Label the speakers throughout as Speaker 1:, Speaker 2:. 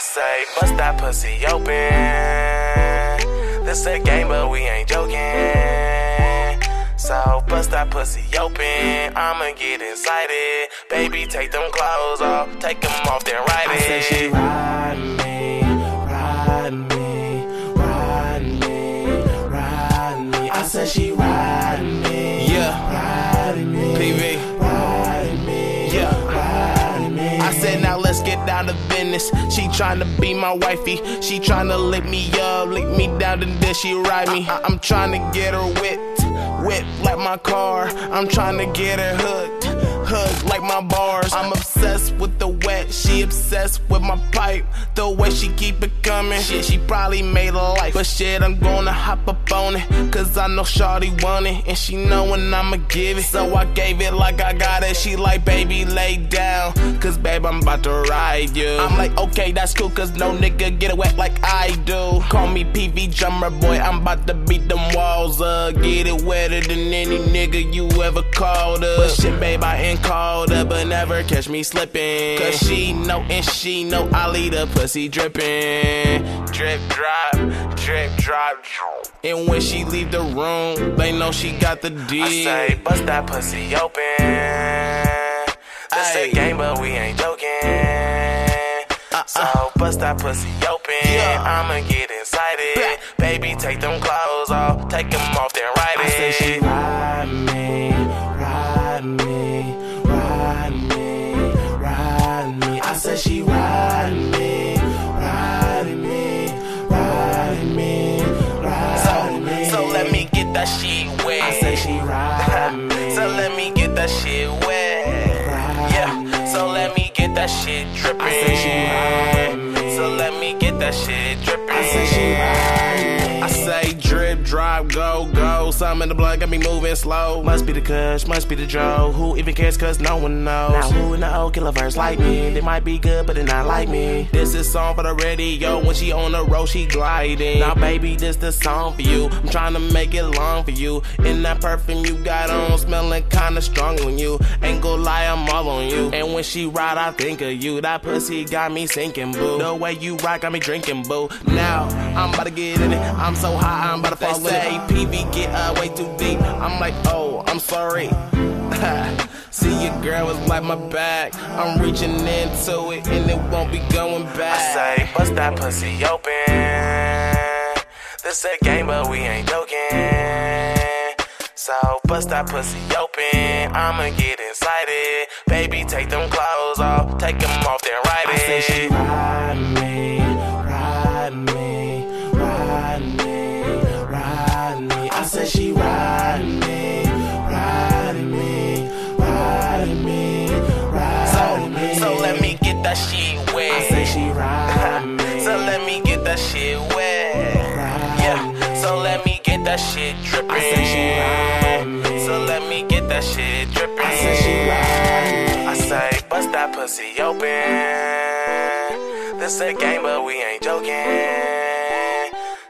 Speaker 1: say, bust that pussy open. This a game, but we ain't joking. So bust that pussy open. I'ma get excited. Baby, take them clothes off. Take them off, then ride
Speaker 2: I
Speaker 1: it.
Speaker 3: To business. She tryna be my wifey. She tryna lick me up, lick me down, and then she ride me. I- I'm tryna get her whipped, whipped like my car. I'm tryna get her hooked, hooked like my bars. I'm obsessed with the wet. She obsessed with my pipe. The way she keep it coming. Shit, she probably made a life. But shit, I'm gonna hop up on it. Cause I know Shawty want it. And she know when I'ma give it. So I gave it like I got it. She like, baby, lay down. Babe, I'm about to ride you. I'm like, okay, that's cool. Cause no nigga get it wet like I do. Call me PV drummer boy. I'm about to beat them walls up. Get it wetter than any nigga you ever called up. But shit, babe, I ain't called up. But never catch me slipping. Cause she know and she know I leave the pussy dripping. Drip drop, drip drop. And when she leave the room, they know she got the D.
Speaker 1: I say, bust that pussy open. This a game, but we ain't joking. Uh-uh. So bust that pussy open.
Speaker 3: Yeah.
Speaker 1: I'ma get excited.
Speaker 3: Bah.
Speaker 1: Baby, take them clothes off. Take them off, then ride
Speaker 2: I said she
Speaker 1: it.
Speaker 2: ride me, ride me, ride me, ride me. I said she ride me, ride me, ride me, ride me.
Speaker 1: So, so let me get that shit wet.
Speaker 2: I said she ride me.
Speaker 1: so let shit dripping.
Speaker 2: I said she me.
Speaker 1: So let me get that shit dripping.
Speaker 2: I said she me.
Speaker 3: I say drip, drop, go, go. Some in the blood got me moving slow. Must be the Kush, must be the Joe. Who even cares? Cause no one knows. Now who in the old killer verse like me? They might be good, but they not like me. This is song for the radio. When she on the road, she gliding. Now baby, this the song for you. I'm trying to make it long for you. In that perfume you got on, smelling kinda strong on you. Ain't on you. And when she ride, I think of you. That pussy got me sinking, boo. The way you rock got me drinking, boo. Now I'm about to get in it. I'm so high, I'm about to fall in it. PV get uh, way too deep. I'm like, oh, I'm sorry. See your girl was like my back. I'm reaching into it and it won't be going back.
Speaker 1: I say, bust that pussy open. This a game, but we ain't joking. So bust that pussy open. I'ma get excited. Baby, take them clothes off. Take them off, then ride it.
Speaker 2: I said she ride me, ride me, ride me, ride me. I said she ride me, ride me, ride me, ride me.
Speaker 1: So let me get that shit wet.
Speaker 2: I said she ride me.
Speaker 1: So let me get that shit wet. Yeah. So let me get that shit dripping.
Speaker 2: I said she ride
Speaker 1: that shit dripping.
Speaker 2: I said she ride me.
Speaker 1: I say, bust that pussy open. This a game, but we ain't joking.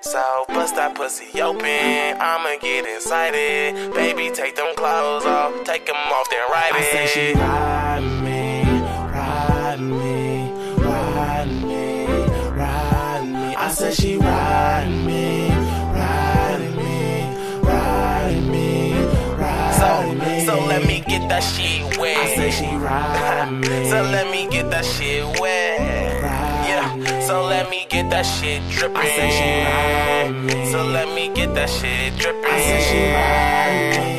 Speaker 1: So bust that pussy open. I'ma get excited. Baby, take them clothes off. Take them off, then ride
Speaker 2: I
Speaker 1: it.
Speaker 2: said she ride me, ride me, ride me, ride me. I said she ride
Speaker 1: that shit wet.
Speaker 2: I said she ride me.
Speaker 1: So let me get that shit wet. Yeah. So let me get that shit dripping.
Speaker 2: I said she ride me.
Speaker 1: So let me get that shit dripping.
Speaker 2: I said she ride